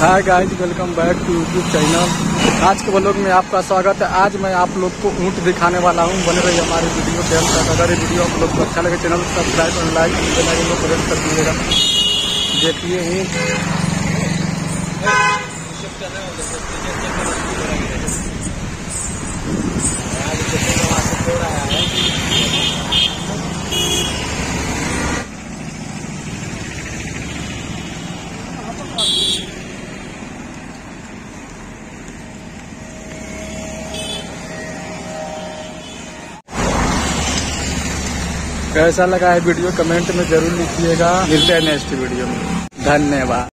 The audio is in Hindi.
Hi guys welcome back to YouTube channel आज के ब्लॉग में आपका स्वागत है। आज मैं आप लोग को ऊँट दिखाने वाला हूँ। बने रही हमारे वीडियो के अंदर। अगर ये वीडियो आप लोग को अच्छा लगे चैनल को सब्सक्राइब और लाइक बेल को प्रेस कर दीजिएगा। देखिए ऊँट। कैसा लगा है वीडियो? कमेंट में ज़रूर लिखिएगा। मिलते हैं नेक्स्ट वीडियो में। धन्यवाद।